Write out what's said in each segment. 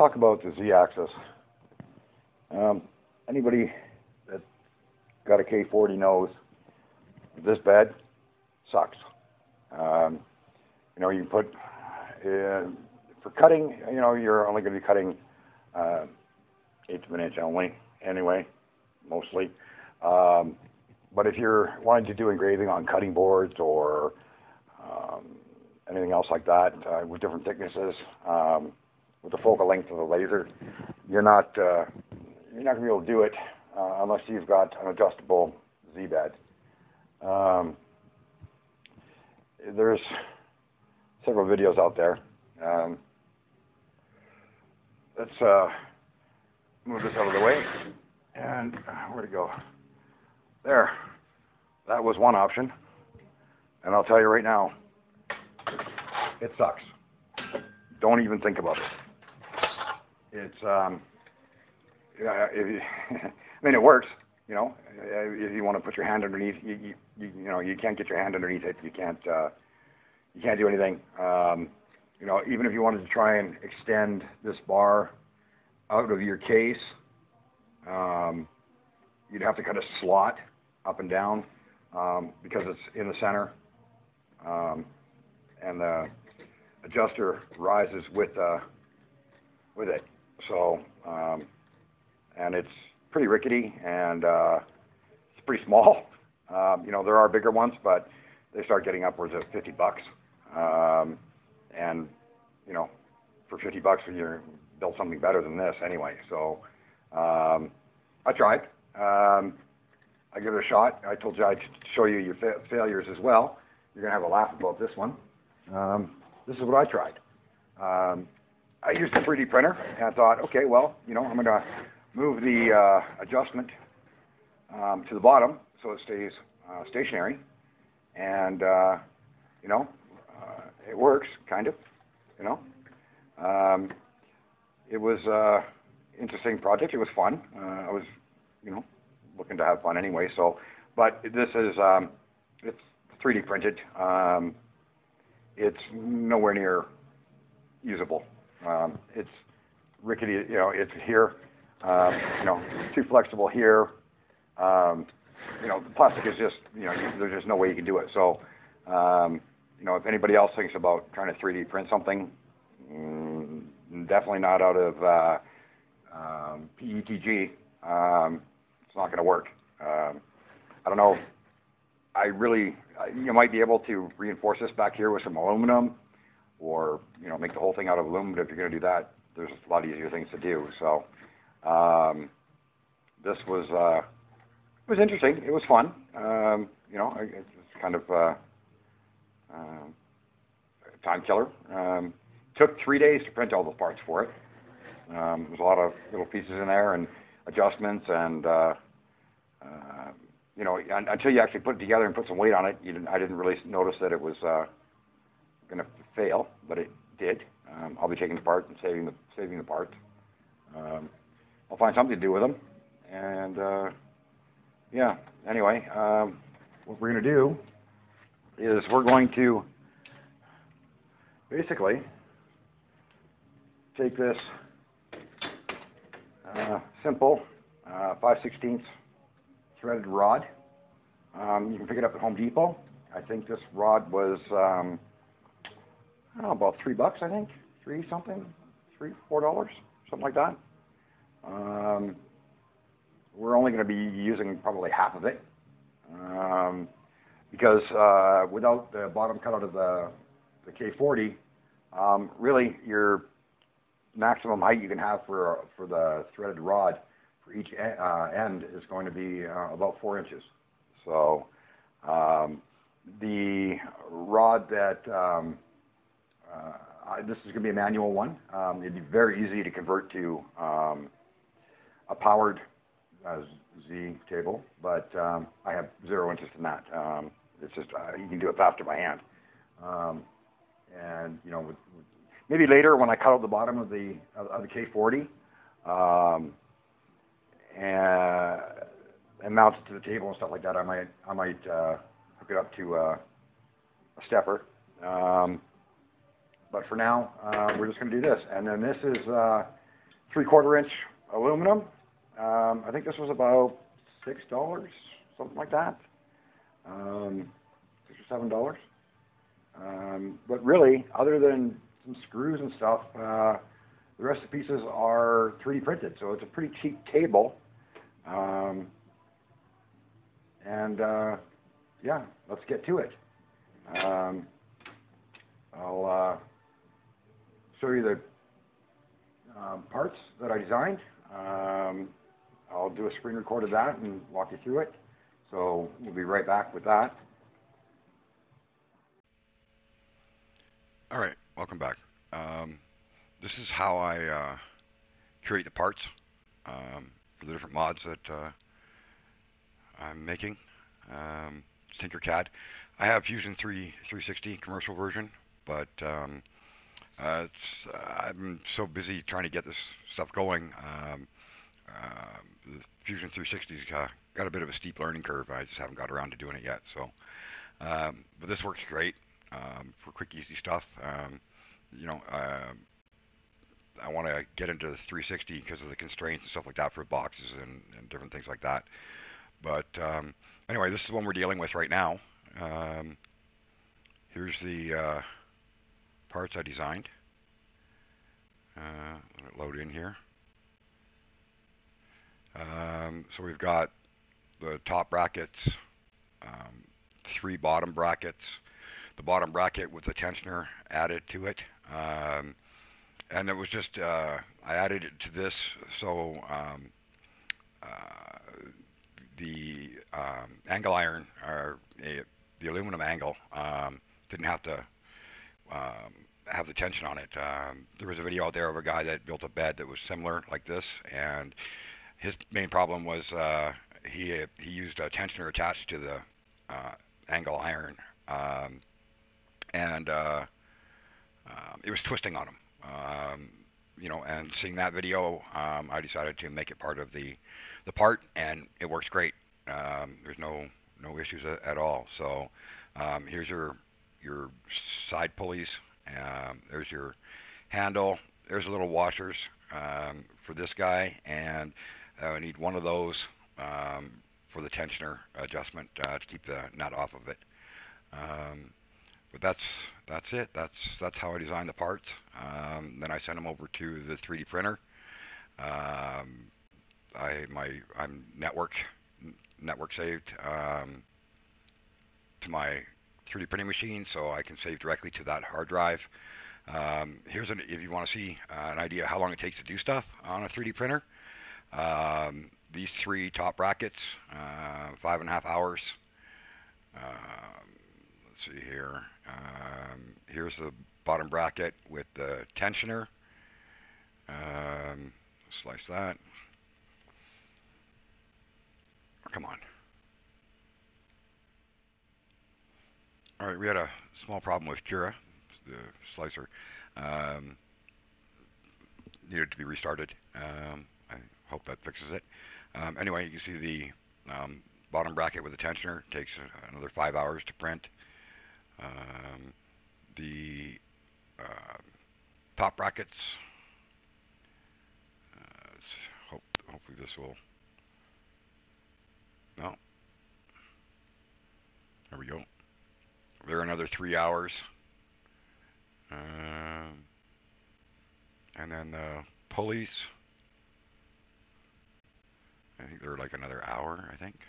talk about the Z-axis. Um, anybody that got a K40 knows this bed sucks. Um, you know, you put, uh, for cutting, you know, you're only going to be cutting uh, eighth of an inch only anyway, mostly. Um, but if you're wanting to do engraving on cutting boards or um, anything else like that uh, with different thicknesses, um, with the focal length of the laser, you're not uh, you're not going to be able to do it uh, unless you've got an adjustable Z-bed. Um, there's several videos out there. Um, let's uh, move this out of the way. And uh, where to go? There. That was one option. And I'll tell you right now, it sucks. Don't even think about it. It's, um, if I mean, it works, you know, if you want to put your hand underneath, you, you, you, you know, you can't get your hand underneath it. You can't, uh, you can't do anything. Um, you know, even if you wanted to try and extend this bar out of your case, um, you'd have to cut a slot up and down um, because it's in the center. Um, and the adjuster rises with, uh, with it. So, um, and it's pretty rickety and uh, it's pretty small. Um, you know, there are bigger ones, but they start getting upwards of 50 bucks. Um, and, you know, for 50 bucks, you build something better than this anyway. So um, I tried. Um, I give it a shot. I told you I'd show you your fa- failures as well. You're going to have a laugh about this one. Um, this is what I tried. Um, I used a 3D printer, and I thought, okay, well, you know, I'm going to move the uh, adjustment um, to the bottom so it stays uh, stationary. And, uh, you know, uh, it works, kind of, you know. Um, it was uh, interesting project. It was fun. Uh, I was, you know, looking to have fun anyway. So, but this is, um, it's 3D printed. Um, it's nowhere near usable. Um, it's rickety, you know, it's here, um, you know, too flexible here. Um, you know, the plastic is just, you know, you, there's just no way you can do it. So, um, you know, if anybody else thinks about trying to 3D print something, mm, definitely not out of uh, um, PETG. Um, it's not going to work. I don't know. I really, you might be able to reinforce this back here with some aluminum or, you know, make the whole thing out of aluminum. But if you're going to do that, there's a lot easier things to do. So um, this was, uh, it was interesting. It was fun. Um, you know, it's kind of uh, uh, time killer. Um, took three days to print all the parts for it. Um, there's a lot of little pieces in there and adjustments and, uh, uh, you know, until you actually put it together and put some weight on it, you didn't, I didn't really notice that it was uh, going to fail, but it did. Um, I'll be taking the part and saving the saving the parts. Um, I'll find something to do with them, and uh, yeah. Anyway, um, what we're going to do is we're going to basically take this uh, simple uh, 5 16 threaded rod. Um, you can pick it up at Home Depot. I think this rod was um, know, about three bucks, I think, three something, three, four dollars, something like that. Um, we're only going to be using probably half of it um, because uh, without the bottom cutout of the, the K40, um, really your maximum height you can have for, for the threaded rod for each uh, end is going to be uh, about four inches. So um, the rod that uh, this is going to be a manual one. Um, it'd be very easy to convert to um, a powered uh, Z table, but um, I have zero interest in that. Um, it's just uh, you can do it faster by hand. Um, and you know, with, with maybe later when I cut out the bottom of the of, of the K40 um, and, and mount it to the table and stuff like that, I might I might uh, hook it up to uh, a stepper. Um, but for now, uh, we're just going to do this. And then this is uh, three-quarter inch aluminum. Um, I think this was about six dollars, something like that, um, six or seven dollars. Um, but really, other than some screws and stuff, uh, the rest of the pieces are 3D printed, so it's a pretty cheap table. Um, and uh, yeah, let's get to it. Um, I'll uh, show you the um, parts that I designed. Um, I'll do a screen record of that and walk you through it. So we'll be right back with that. All right, welcome back. Um, this is how I uh, create the parts um, for the different mods that uh, I'm making. Um, Tinkercad. I have Fusion 3 360 commercial version, but um, uh, I'm so busy trying to get this stuff going. Um, uh, Fusion 360's got, got a bit of a steep learning curve. I just haven't got around to doing it yet. So, um, but this works great um, for quick, easy stuff. Um, you know, uh, I want to get into the 360 because of the constraints and stuff like that for boxes and, and different things like that. But anyway, this is one we're dealing with right now. Here's the uh, parts I designed. Uh, let it load in here. Um, so we've got the top brackets, um, three bottom brackets, the bottom bracket with the tensioner added to it. Um, and it was just, uh, I added it to this so um, uh, the um, angle iron or the aluminum angle um, didn't have to um, have the tension on it. Um, there was a video out there of a guy that built a bed that was similar like this, and his main problem was uh, he he used a tensioner attached to the uh, angle iron, um, and uh, um, it was twisting on him. Um, you know, and seeing that video, um, I decided to make it part of the the part, and it works great. There's no no issues at all. So here's your your side pulleys. Um, there's your handle. There's a little washers um, for this guy, and uh, I need one of those um, for the tensioner adjustment uh, to keep the nut off of it. Um, but that's that's it. That's that's how I design the parts. Um, then I send them over to the 3D printer. Um, I my I'm network network saved to my 3D printing machine, so I can save directly to that hard drive. Um, here's an, if you want to see uh, an idea how long it takes to do stuff on a 3D printer. Um, these three top brackets, uh, five and a half hours. Um, let's see here. Um, here's the bottom bracket with the tensioner. Um, slice that. Come on. All right, we had a small problem with Cura, the slicer. Um, needed to be restarted. Um, I hope that fixes it. Um, anyway, you can see the um, bottom bracket with the tensioner takes another five hours to print. Um, the uh, top brackets. Uh, hope, hopefully this will. No. There we go. They're another three hours. Um, and then the pulleys. I think they're like another hour, I think.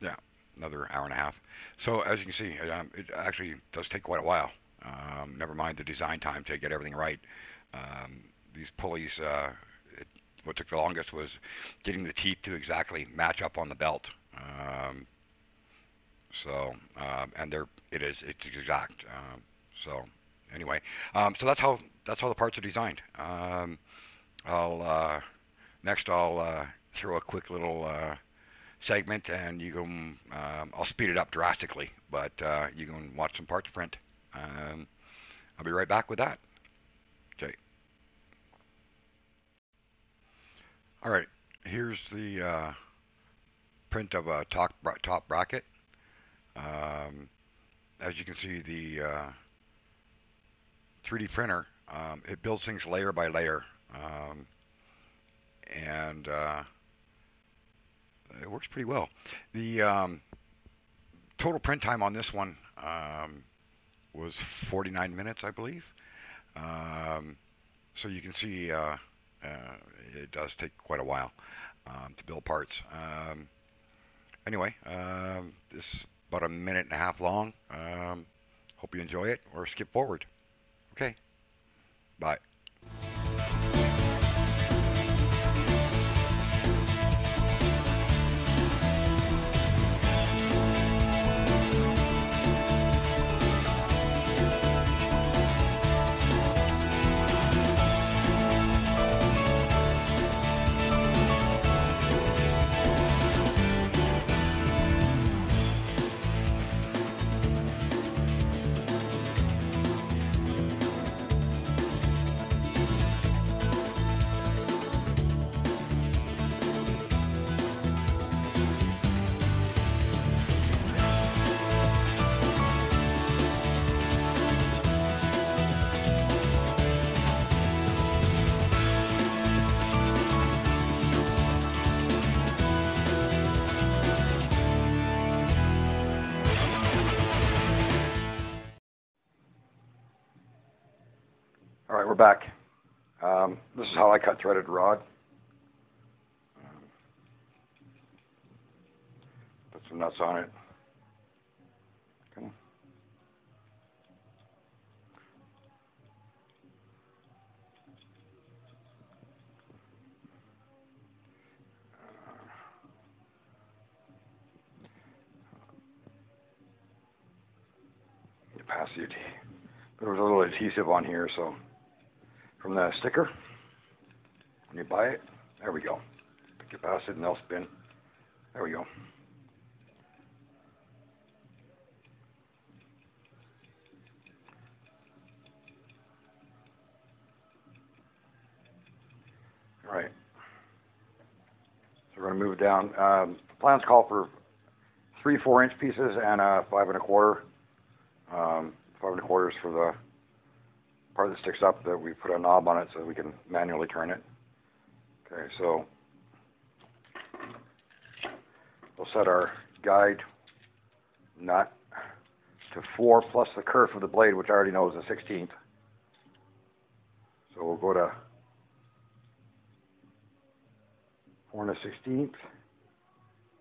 Yeah, another hour and a half. So as you can see, um, it actually does take quite a while. Um, never mind the design time to get everything right. Um, these pulleys, uh, it, what took the longest was getting the teeth to exactly match up on the belt. Um, so, um, and they're, it is, it's exact. Um, so anyway, um, so that's how, that's how the parts are designed. Um, I'll, uh, next I'll, uh, throw a quick little, uh, segment and you can, um, I'll speed it up drastically, but, uh, you can watch some parts print. I'll be right back with that. Okay. All right, here's the uh, print of a top, top bracket. Um, as you can see, the uh, 3D printer. Um, it builds things layer by layer, um, and uh, it works pretty well. The um, total print time on this one um, was 49 minutes, I believe. Um, so you can see uh, it does take quite a while um, to build parts. Um, anyway, um, this is about a minute and a half long. Um, hope you enjoy it or skip forward. Okay, bye. We're back. Um, this is how I cut threaded rod. Put some nuts on it. Okay. Pass the there was a little adhesive on here, so from the sticker. When you buy it, there we go. Pick past it and they'll spin. There we go. All right. So we're going to move down. Um, plans call for three four-inch pieces and a five and a quarter. Um, five and a quarter is for the part that sticks up that we put a knob on it so we can manually turn it. Okay, so we'll set our guide nut to 4 plus the kerf of the blade, which I already know is a 16th. So we'll go to 4 and a 16th,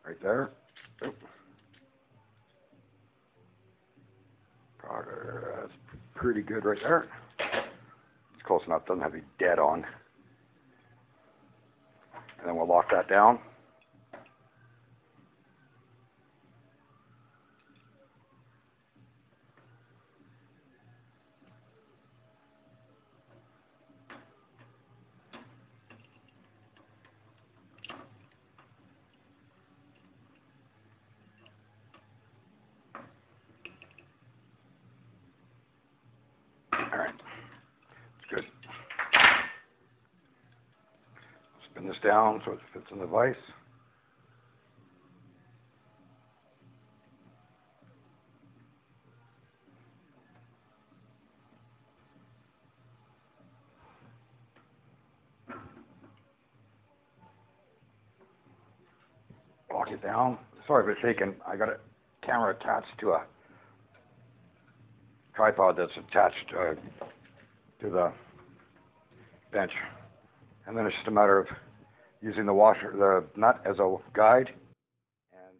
right there. Oop. That's pretty good right there. It's close enough, doesn't have to be dead on. And then we'll lock that down. All right, good. Spin this down so it fits in the vise. Lock it down. Sorry if it's shaking. I got a camera attached to a tripod that's attached uh, to the bench. And then it's just a matter of using the washer, the nut as a guide. And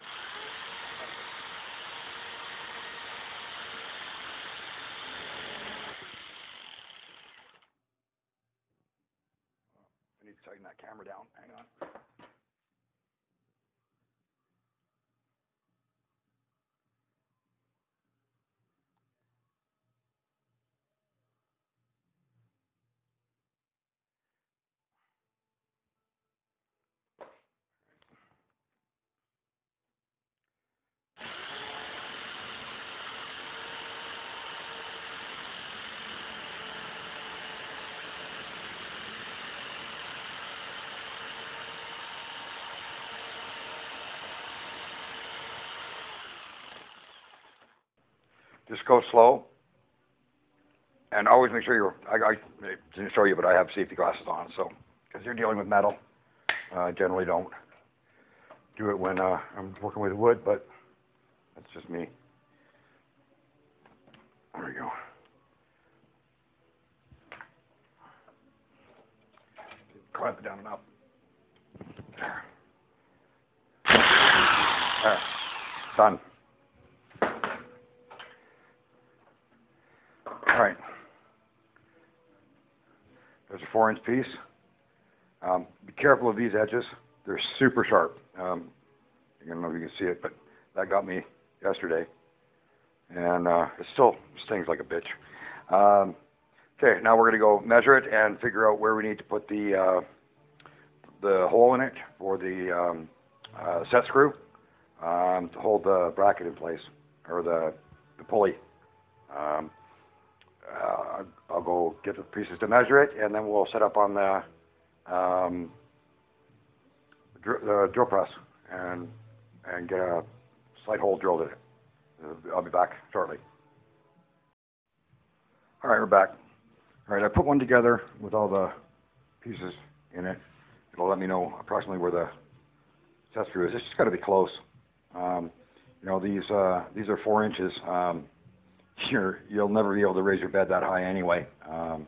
I need to tighten that camera down. Hang on. Just go slow. and always make sure you're, I, I didn't show you, but I have safety glasses on, so, because you're dealing with metal. Uh, I generally don't do it when, uh, I'm working with wood, but that's just me. There we go. Clamp it down and up. There. There. Done. All right. There's a four inch piece. Um, be careful of these edges. They're super sharp. Um, I don't know if you can see it, but that got me yesterday. And uh, it still stings like a bitch. Um, okay, now we're going to go measure it and figure out where we need to put the uh, the hole in it for the um, uh, set screw um, to hold the bracket in place, or the, the pulley. I'll go get the pieces to measure it, and then we'll set up on the, um, dr- the drill press and and get a slight hole drilled in it. I'll be back shortly. All right, we're back. All right, I put one together with all the pieces in it. It'll let me know approximately where the set screw is. It's just got to be close. Um, you know, these uh, these are four inches. Um, you're, you'll never be able to raise your bed that high anyway um,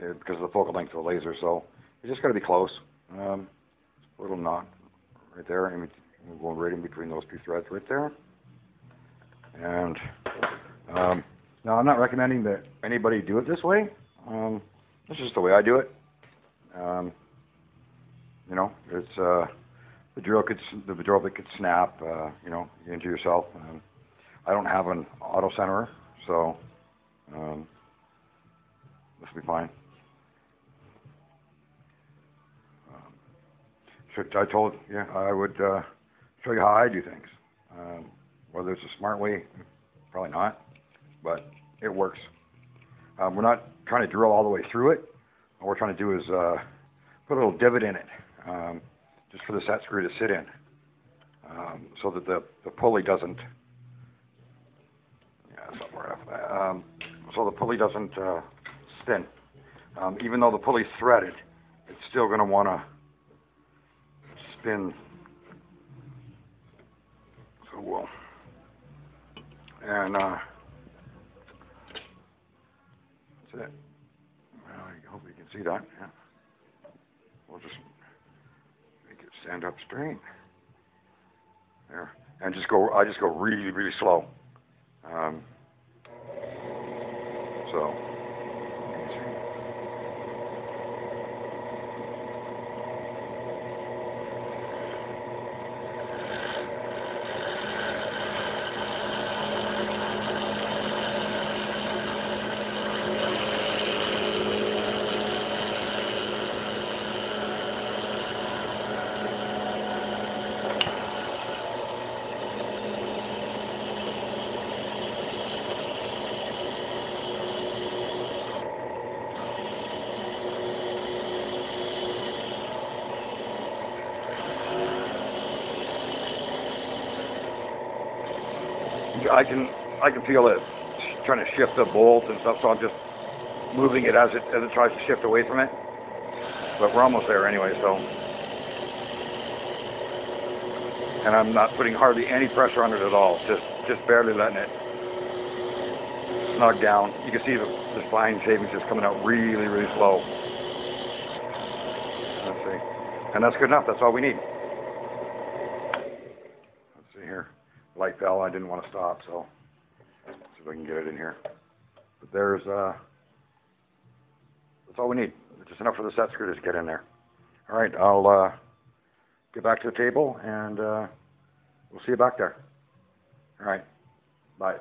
eh, because of the focal length of the laser. So you just got to be close. Um, little knot right there, and we'll go right in between those two threads right there. And um, now I'm not recommending that anybody do it this way. Um, this is just the way I do it. Um, you know, it's uh, the drill could the drill bit could snap. Uh, you know, injure yourself. Um, I don't have an auto centerer, so um, this will be fine. Um, should I told yeah I would uh, show you how I do things. Um, whether it's a smart way, probably not, but it works. Um, we're not trying to drill all the way through it. All we're trying to do is uh, put a little divot in it, um, just for the set screw to sit in, um, so that the, the pulley doesn't, up, um, so the pulley doesn't uh, spin. Um, even though the pulley's threaded, it's still going to want to spin. So we'll, and uh, that's it. Well, I hope you can see that. Yeah. We'll just make it stand up straight. There. And just go, I just go really, really slow. Um, so, you can see. I can, I can feel it trying to shift the bolt and stuff, so I'm just moving it as it, as it tries to shift away from it. But we're almost there anyway, so. And I'm not putting hardly any pressure on it at all, just, just barely letting it snug down. You can see the, the spine shavings just coming out really, really slow. Let's see. And that's good enough, that's all we need. Let's see here. Light fell, I didn't want to stop, so see if I can get it in here. But there's, uh, that's all we need. Just enough for the set screw to get in there. All right, I'll, uh, get back to the table and, uh, we'll see you back there. All right, bye.